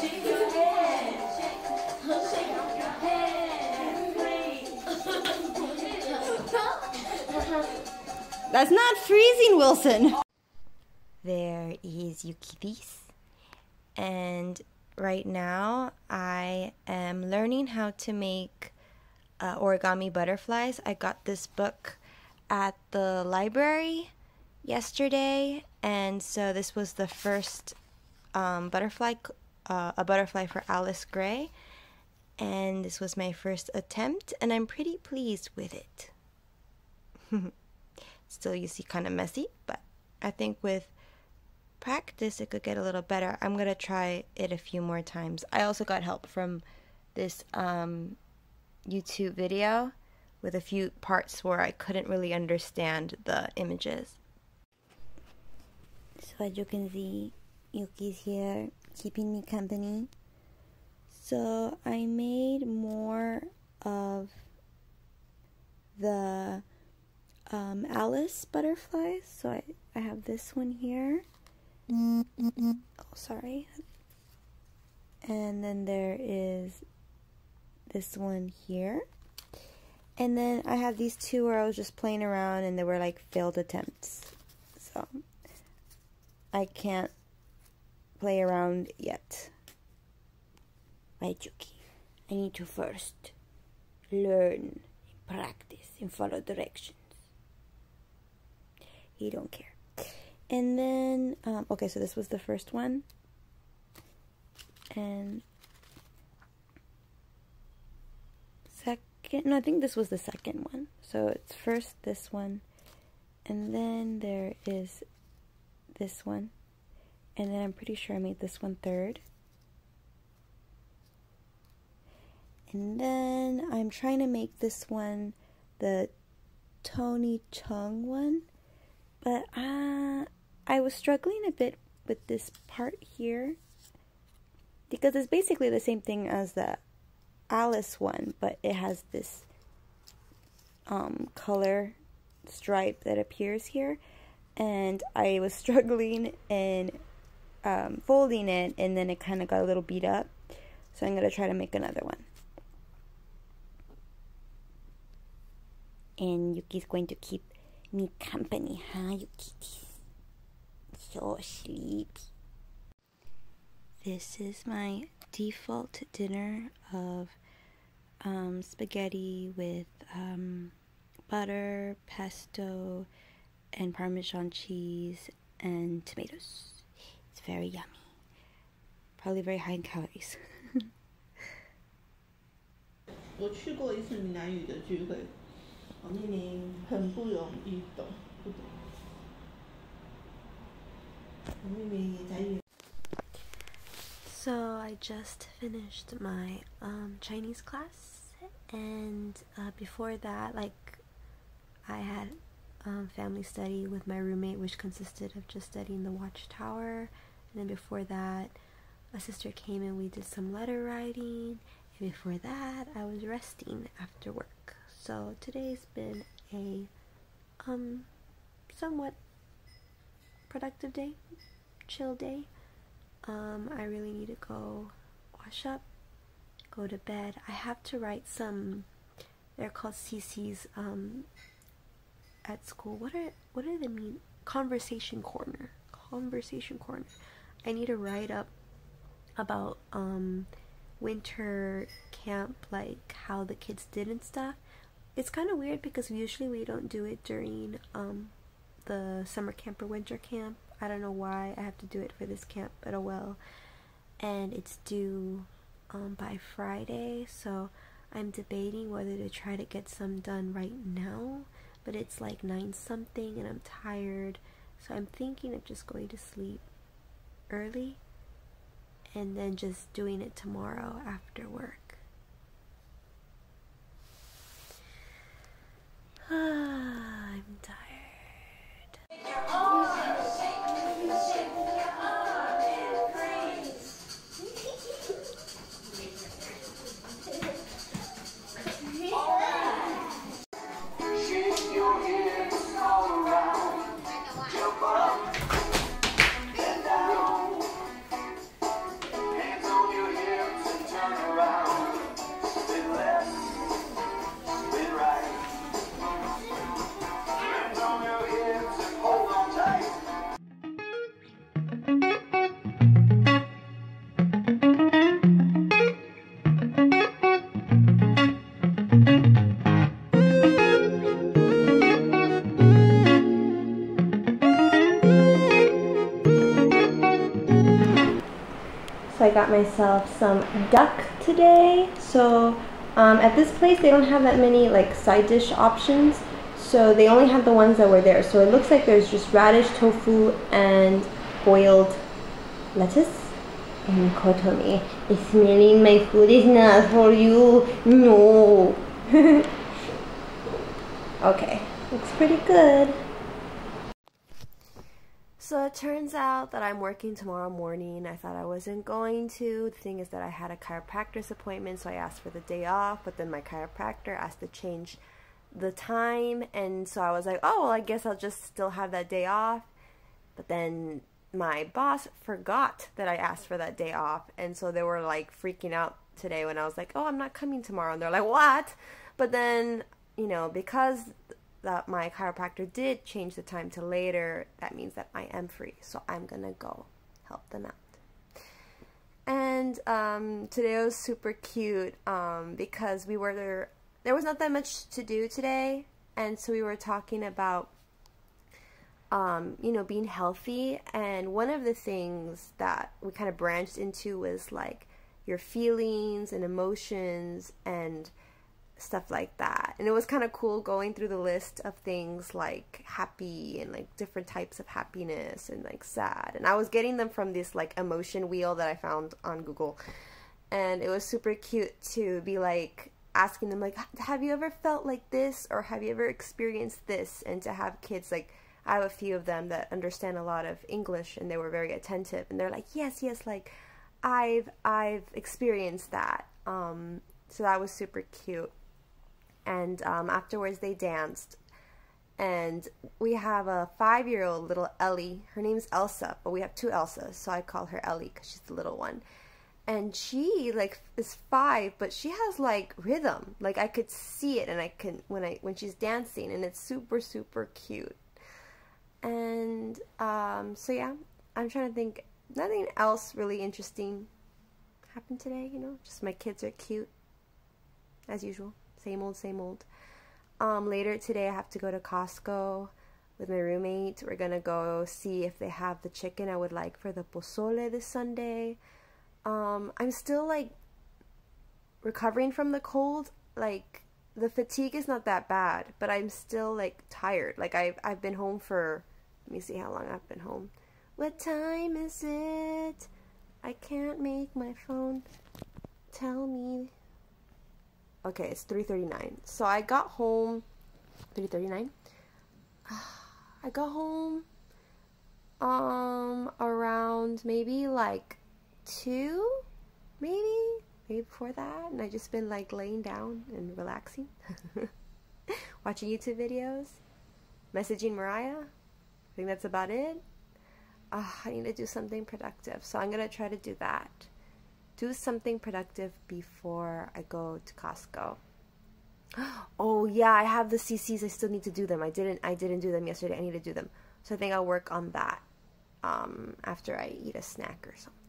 That's not freezing, Wilson. There is Yukiris. And right now I am learning how to make uh, origami butterflies. I got this book at the library yesterday, and so this was the first um, butterfly, uh, a butterfly for Alice Gray, and this was my first attempt, and I'm pretty pleased with it. Still, you see, kind of messy, but I think with practice it could get a little better. I'm gonna try it a few more times. I also got help from this um, YouTube video with a few parts where I couldn't really understand the images. So as you can see, Yuki's here keeping me company. So I made more of the um, Alice butterflies. So I, I have this one here. Oh, sorry. And then there is this one here. And then I have these two where I was just playing around and they were like failed attempts. So I can't play around yet. Right, Yuki? I need to first learn, practice, and follow directions. He don't care. And then, um, okay, so this was the first one. And second, no, I think this was the second one. So it's first this one, and then there is this one, and then I'm pretty sure I made this one third. And then I'm trying to make this one the Tony Chung one, but uh, I was struggling a bit with this part here. Because it's basically the same thing as the Alice one, but it has this um, color stripe that appears here, and I was struggling in um, folding it, and then it kind of got a little beat up. So I'm gonna try to make another one. And Yuki's going to keep me company, huh, Yuki? So sleepy. This is my default dinner of um, spaghetti with um, butter, pesto, and Parmesan cheese and tomatoes. It's very yummy. Probably very high in calories. 我去过一次闽南语的聚会，我明明很不容易懂，不懂。我明明也在 so I just finished my um, Chinese class, and uh, before that, like I had um, family study with my roommate, which consisted of just studying the Watchtower. and then before that, a sister came and we did some letter writing. And before that, I was resting after work. So today's been a um somewhat productive day, chill day. Um, I really need to go wash up, go to bed. I have to write some. They're called CCs um, at school. What are what do they mean? Conversation corner. Conversation corner. I need to write up about um, winter camp, like how the kids did and stuff. It's kind of weird because usually we don't do it during um, the summer camp or winter camp. I don't know why I have to do it for this camp, but oh well. And it's due um, by Friday, so I'm debating whether to try to get some done right now. But it's like 9 something and I'm tired, so I'm thinking of just going to sleep early and then just doing it tomorrow after work. I got myself some duck today. So um, at this place, they don't have that many like side dish options. So they only have the ones that were there. So it looks like there's just radish, tofu, and boiled lettuce. And Kotomi smelling my food is not for you. No. okay, looks pretty good. So it turns out that I'm working tomorrow morning. I thought I wasn't going to. The thing is that I had a chiropractor's appointment, so I asked for the day off, but then my chiropractor asked to change the time, and so I was like, oh, well, I guess I'll just still have that day off. But then my boss forgot that I asked for that day off, and so they were like freaking out today when I was like, oh, I'm not coming tomorrow, and they're like, what? But then, you know, because that my chiropractor did change the time to later, that means that I am free. So I'm gonna go help them out. And um, today was super cute um, because we were there. There was not that much to do today, and so we were talking about, um, you know, being healthy. And one of the things that we kind of branched into was like your feelings and emotions and stuff like that. And it was kind of cool going through the list of things like happy and like different types of happiness and like sad. And I was getting them from this like emotion wheel that I found on Google. And it was super cute to be like asking them like have you ever felt like this or have you ever experienced this and to have kids like I have a few of them that understand a lot of English and they were very attentive and they're like yes yes like I've I've experienced that um so that was super cute and um, afterwards they danced. And we have a five year old little Ellie. Her name's Elsa, but we have two Elsas, so I call her Ellie because she's the little one. And she like is five, but she has like rhythm. Like I could see it, and I can when I when she's dancing, and it's super super cute. And um, so yeah, I'm trying to think. Nothing else really interesting happened today. You know, just my kids are cute as usual. Same old, same old. Um, later today, I have to go to Costco with my roommate. We're gonna go see if they have the chicken I would like for the pozole this Sunday. Um, I'm still like recovering from the cold. Like the fatigue is not that bad, but I'm still like tired. Like I've I've been home for let me see how long I've been home. What time is it? I can't make my phone tell me okay it's 3.39 so i got home 3.39 i got home um around maybe like 2 maybe maybe before that and i just been like laying down and relaxing watching youtube videos messaging mariah. I think that's about it. Uh, i need to do something productive so i'm gonna try to do that do something productive before I go to Costco. Oh yeah, I have the CCs. I still need to do them. I didn't. I didn't do them yesterday. I need to do them. So I think I'll work on that um, after I eat a snack or something.